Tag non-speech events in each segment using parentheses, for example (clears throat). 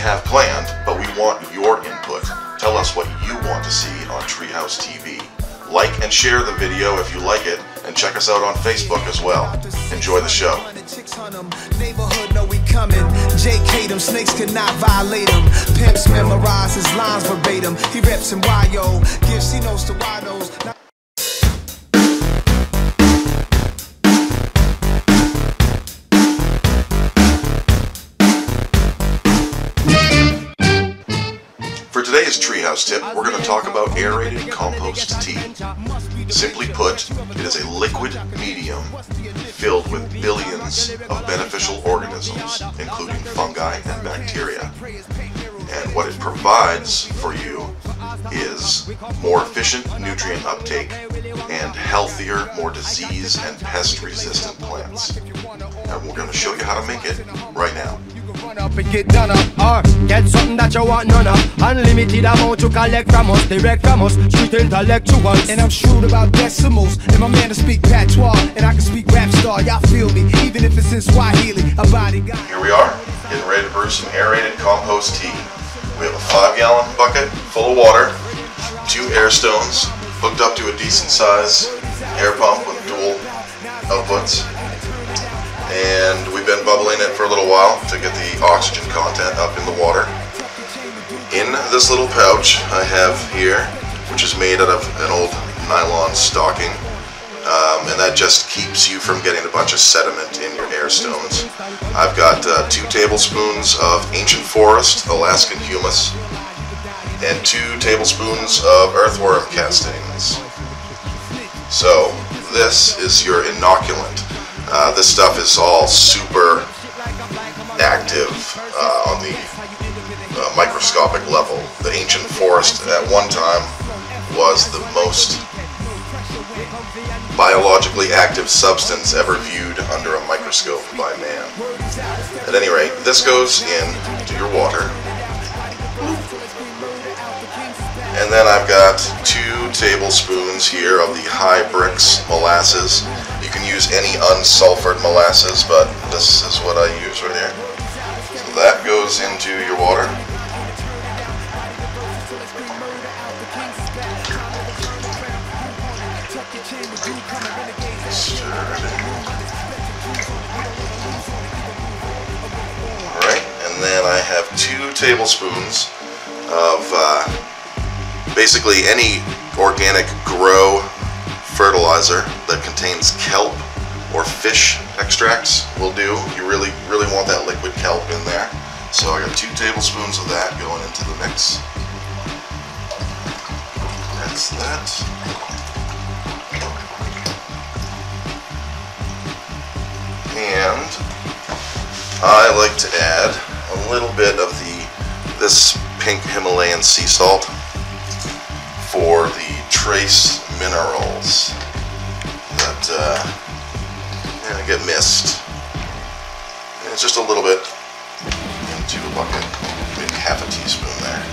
have planned, but we want your input. Tell us what you want to see on Treehouse TV. Like and share the video if you like it, and check us out on Facebook as well. Enjoy the show. Neighborhood know we coming. Hate him, snakes cannot violate him. Pimps memorize his lines verbatim. He reps in YO, gives to. Today's Treehouse tip, we're going to talk about aerated compost tea. Simply put, it is a liquid medium filled with billions of beneficial organisms, including fungi and bacteria. And what it provides for you is more efficient nutrient uptake and healthier, more disease and pest resistant plants. And we're going to show you how to make it right now. Run up and get done up, or get something that you want none of. Unlimited amount you collect from us, direct from us, street intellectuals. And I'm shrewd about decimals. And my man to speak patois. And I can speak rap star, y'all feel me. Even if it's in Swahili, a body got. Here we are, getting ready to brew some aerated compost tea. We have a five gallon bucket full of water, two air stones hooked up to a decent size air pump with dual outputs. And we've been bubbling it for a little while to get the oxygen content up in the water. In this little pouch I have here, which is made out of an old nylon stocking, um, and that just keeps you from getting a bunch of sediment in your air stones. I've got uh, two tablespoons of ancient forest Alaskan humus and two tablespoons of earthworm castings. So this is your inoculant. Uh, this stuff is all super active uh, on the uh, microscopic level. The ancient forest at one time was the most biologically active substance ever viewed under a microscope by man. At any rate, this goes into your water. And then I've got two tablespoons here of the Hybrix molasses. Can use any unsulfured molasses, but this is what I use right here. So that goes into your water. Alright, and then I have two tablespoons of uh, basically any organic grow fertilizer that contains kelp or fish extracts will do. You really, really want that liquid kelp in there. So I got two tablespoons of that going into the mix. That's that. And I like to add a little bit of the this pink Himalayan sea salt for the trace minerals that uh, get missed. And it's just a little bit into a bucket, maybe half a teaspoon there.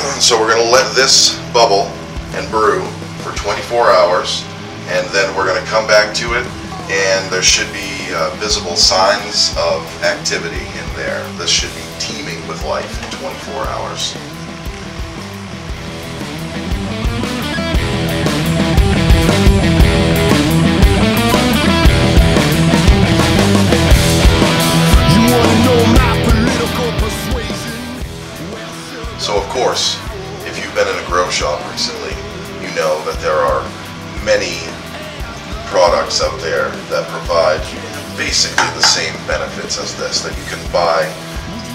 (clears throat) So we're going to let this bubble and brew for 24 hours, and then we're going to come back to it, and there should be uh, visible signs of activity in there. This should be teeming with life in 24 hours. So of course, if you've been in a grow shop recently, you know that there are many products out there that provide basically the same benefits as this, that you can buy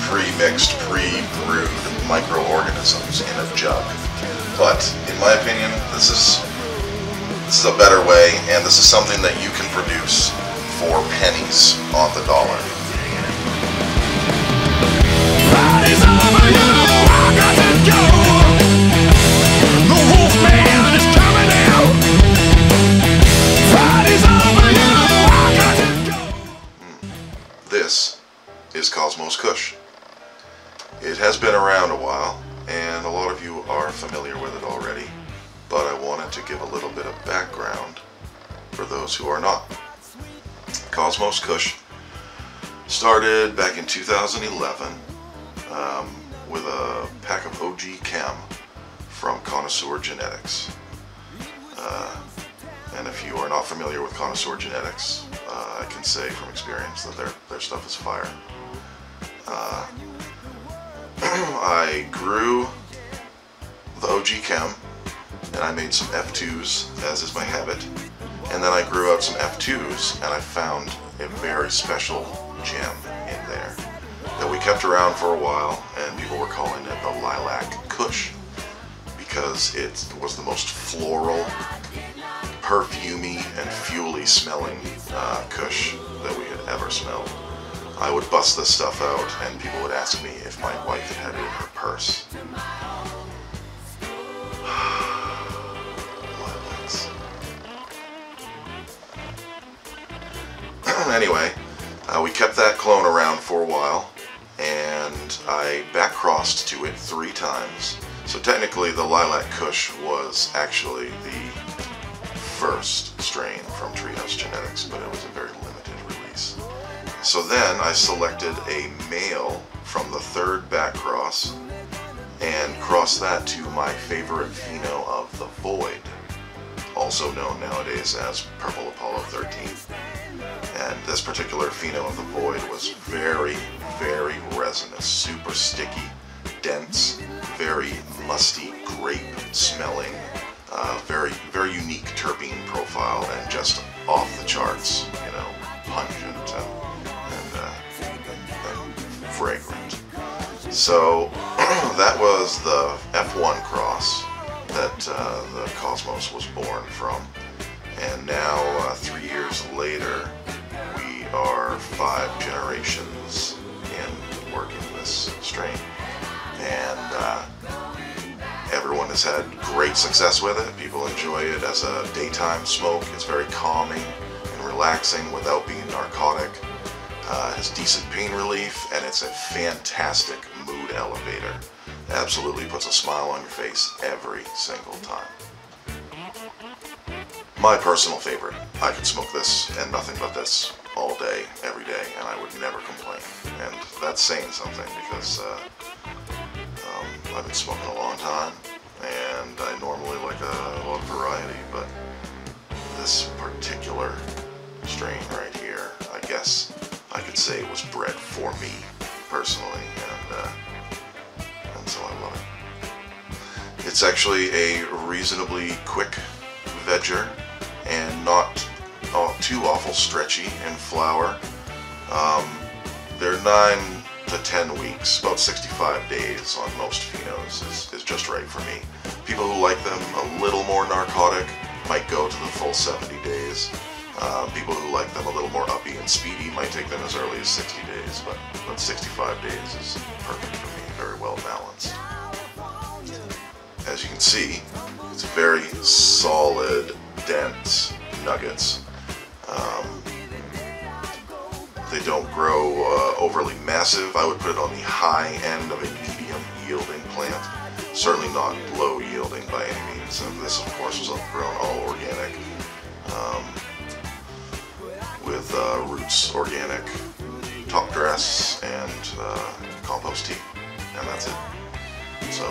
pre-mixed, pre-brewed microorganisms in a jug. But in my opinion, this is this is a better way, and this is something that you can produce for pennies on the dollar. This is Cosmos Kush. It has been around a while, and a lot of you are familiar with it already, but I wanted to give a little bit of background for those who are not. Cosmos Kush started back in 2011 um, with a pack of OG Chem from Connoisseur Genetics. Uh, and if you are not familiar with Connoisseur Genetics, uh, I can say from experience that their, their stuff is fire. Uh, (clears throat) I grew the OG Chem and I made some F2s as is my habit. And then I grew out some F2s and I found a very special gem we kept around for a while and people were calling it the Lilac Kush because it was the most floral, perfumey, and fuely smelling uh, Kush that we had ever smelled. I would bust this stuff out and people would ask me if my wife had had it in her purse. (sighs) (clears throat) Anyway, uh, we kept that clone around for a while I back crossed to it three times. So technically the Lilac Kush was actually the first strain from Treehouse Genetics, but it was a very limited release. So then I selected a male from the third back cross and crossed that to my favorite pheno of the Void, also known nowadays as Purple Apollo 13. And this particular pheno of the Void was very, very resinous, super sticky, dense, very musty grape smelling, uh, very, very unique terpene profile, and just off the charts, you know, pungent and, and, uh, and fragrant. So (clears throat) that was the F1 cross that uh, the Cosmos was born from. And now, uh, three years later, are five generations in working this strain. And uh, everyone has had great success with it. People enjoy it as a daytime smoke. It's very calming and relaxing without being narcotic. Uh, has decent pain relief, and it's a fantastic mood elevator. Absolutely puts a smile on your face every single time. My personal favorite. I could smoke this and nothing but this day, every day, and I would never complain. And that's saying something because uh, um, I've been smoking a long time, and I normally like a lot of variety, but this particular strain right here, I guess I could say it was bred for me personally, and uh, and so I love it. It's actually a reasonably quick vegger and not too awful stretchy in flower. Um, they're 9 to 10 weeks, about 65 days on most phenos is, is just right for me. People who like them a little more narcotic might go to the full 70 days. Uh, people who like them a little more uppy and speedy might take them as early as 60 days, but, but 65 days is perfect for me, very well balanced. As you can see, it's very solid, dense nuggets. Don't grow uh, overly massive. I would put it on the high end of a medium yielding plant. Certainly not low yielding by any means. And this, of course, was grown all organic um, with uh, roots organic, top dress, and uh, compost tea. And that's it. So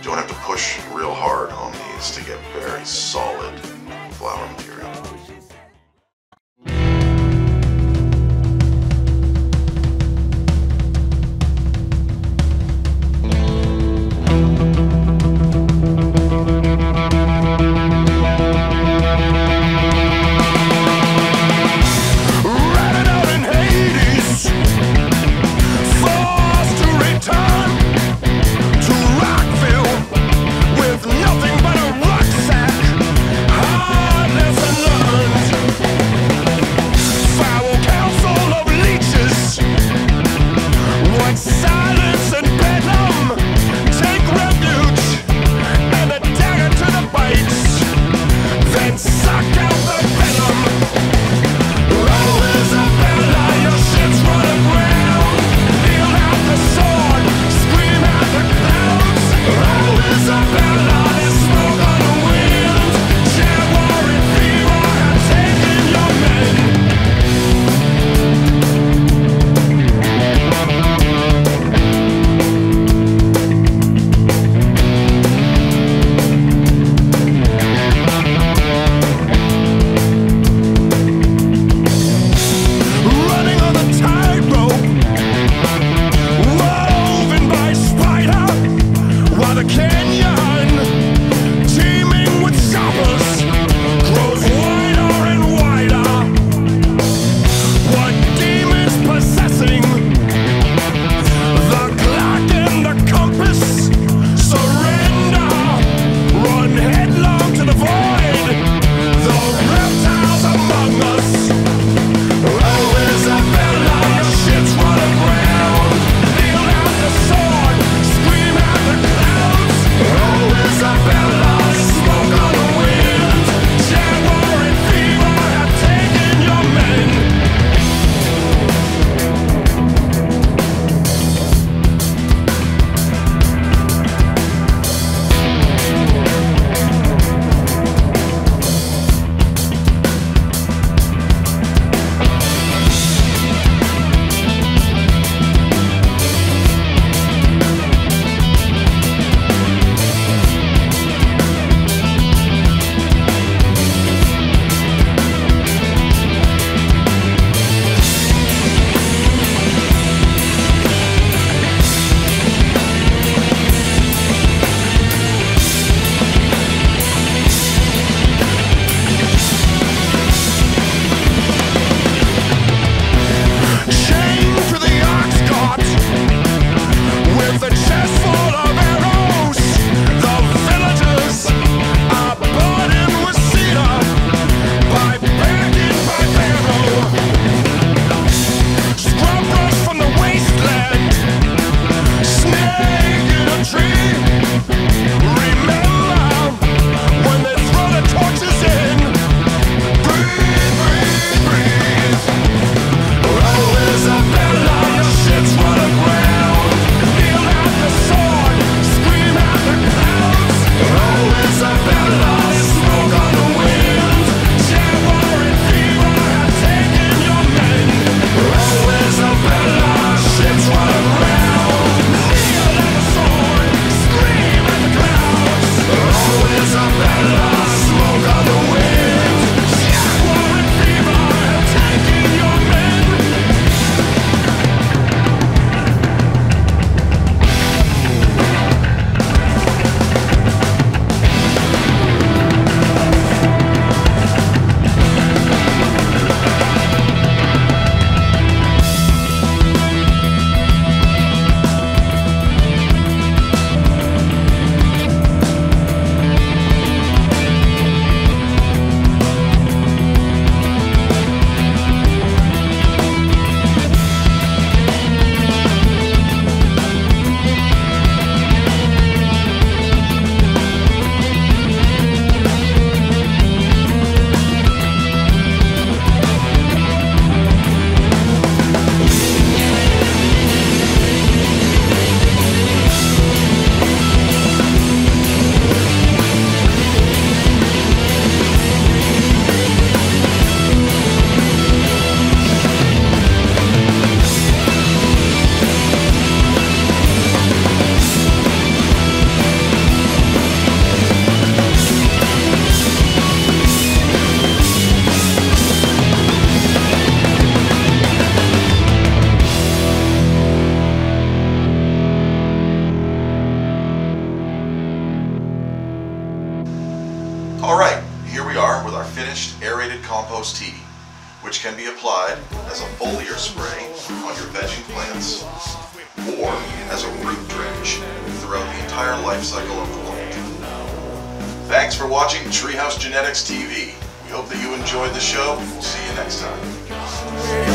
don't have to push real hard on these to get very solid flower material. Compost Tea, which can be applied as a foliar spray on your vegging plants or as a root drench throughout the entire life cycle of the plant. Thanks for watching Treehouse Genetics TV. We hope that you enjoyed the show. We'll see you next time.